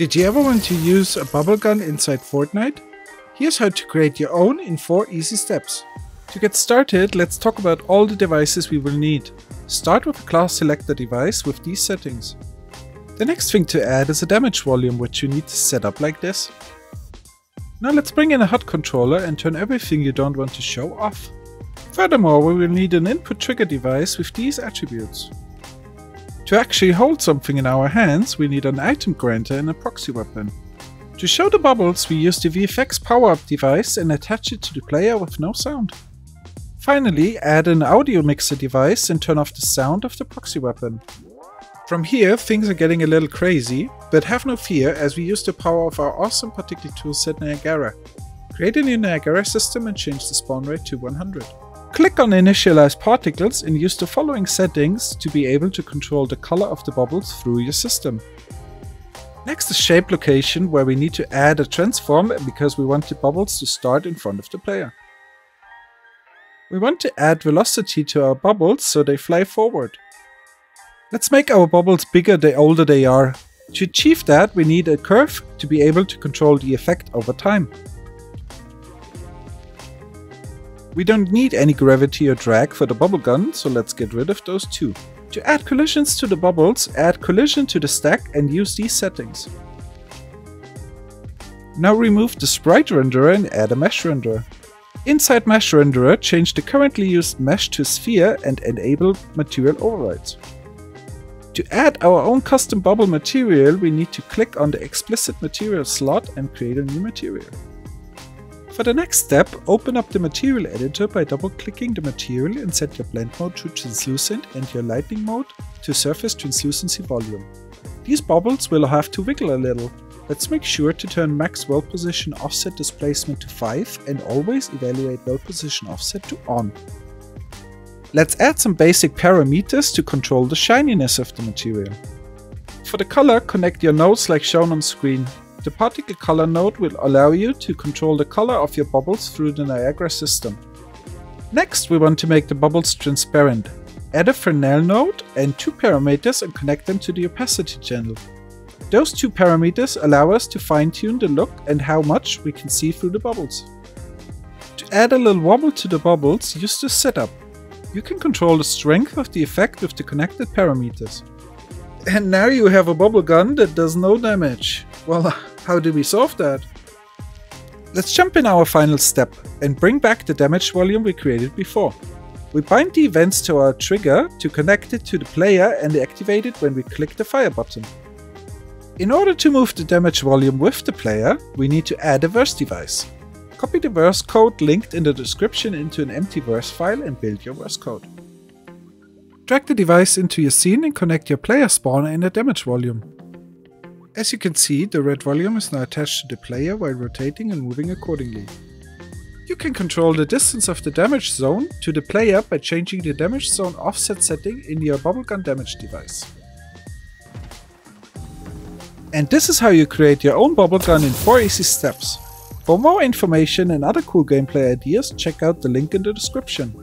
Did you ever want to use a bubble gun inside Fortnite? Here's how to create your own in 4 easy steps. To get started, let's talk about all the devices we will need. Start with a class selector device with these settings. The next thing to add is a damage volume which you need to set up like this. Now let's bring in a HUD controller and turn everything you don't want to show off. Furthermore, we will need an input trigger device with these attributes. To actually hold something in our hands, we need an item granter and a proxy weapon. To show the bubbles, we use the VFX power-up device and attach it to the player with no sound. Finally, add an audio mixer device and turn off the sound of the proxy weapon. From here, things are getting a little crazy, but have no fear as we use the power of our awesome particle toolset Niagara. Create a new Niagara system and change the spawn rate to 100. Click on Initialize Particles and use the following settings to be able to control the color of the bubbles through your system. Next is Shape Location where we need to add a transform because we want the bubbles to start in front of the player. We want to add velocity to our bubbles so they fly forward. Let's make our bubbles bigger the older they are. To achieve that we need a curve to be able to control the effect over time. We don't need any gravity or drag for the bubble gun, so let's get rid of those too. To add collisions to the bubbles, add collision to the stack and use these settings. Now remove the sprite renderer and add a mesh renderer. Inside mesh renderer, change the currently used mesh to sphere and enable material overrides. To add our own custom bubble material, we need to click on the explicit material slot and create a new material. For the next step, open up the material editor by double clicking the material and set your blend mode to translucent and your lighting mode to surface translucency volume. These bubbles will have to wiggle a little. Let's make sure to turn max world position offset displacement to 5 and always evaluate world position offset to on. Let's add some basic parameters to control the shininess of the material. For the color, connect your nodes like shown on screen. The particle color node will allow you to control the color of your bubbles through the Niagara system. Next we want to make the bubbles transparent. Add a Fresnel node and two parameters and connect them to the opacity channel. Those two parameters allow us to fine-tune the look and how much we can see through the bubbles. To add a little wobble to the bubbles, use the setup. You can control the strength of the effect with the connected parameters. And now you have a bubble gun that does no damage. Well, how do we solve that? Let's jump in our final step and bring back the damage volume we created before. We bind the events to our trigger to connect it to the player and activate it when we click the fire button. In order to move the damage volume with the player, we need to add a verse device. Copy the verse code linked in the description into an empty verse file and build your verse code. Drag the device into your scene and connect your player spawner and a damage volume. As you can see, the red volume is now attached to the player while rotating and moving accordingly. You can control the distance of the damage zone to the player by changing the damage zone offset setting in your bubblegun damage device. And this is how you create your own bubblegun in 4 easy steps. For more information and other cool gameplay ideas, check out the link in the description.